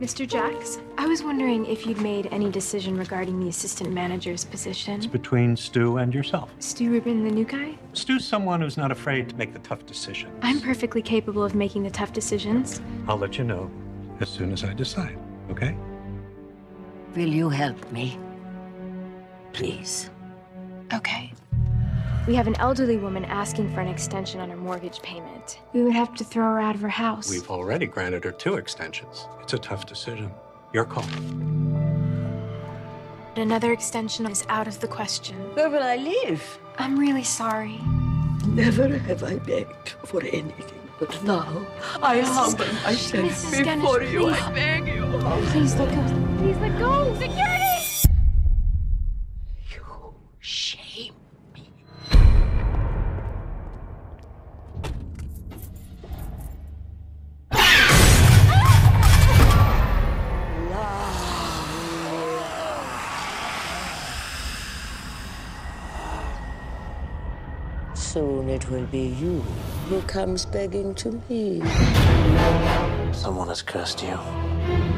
Mr. Jacks, I was wondering if you'd made any decision regarding the assistant manager's position. It's between Stu and yourself. Stu Rubin, the new guy? Stu's someone who's not afraid to make the tough decisions. I'm perfectly capable of making the tough decisions. I'll let you know as soon as I decide, okay? Will you help me? Please. Okay. We have an elderly woman asking for an extension on her mortgage payment. We would have to throw her out of her house. We've already granted her two extensions. It's a tough decision. Your call. Another extension is out of the question. Where will I live? I'm really sorry. Never have I begged for anything, but now I humble myself Mrs. Ganush, before you. please. I beg you. Please let go. Please let go. Security! Soon it will be you who comes begging to me. Someone has cursed you.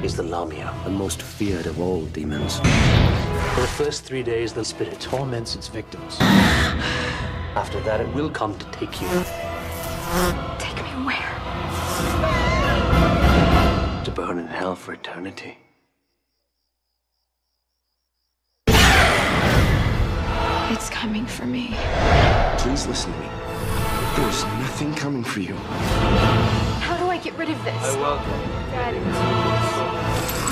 He's the Lamia, the most feared of all demons. For the first three days, the spirit torments its victims. After that, it will come to take you Take me where? to burn in hell for eternity. It's coming for me. Please listen to me. There's nothing coming for you. How do I get rid of this? welcome. Dad,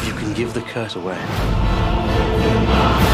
You can give the curse away. Dad.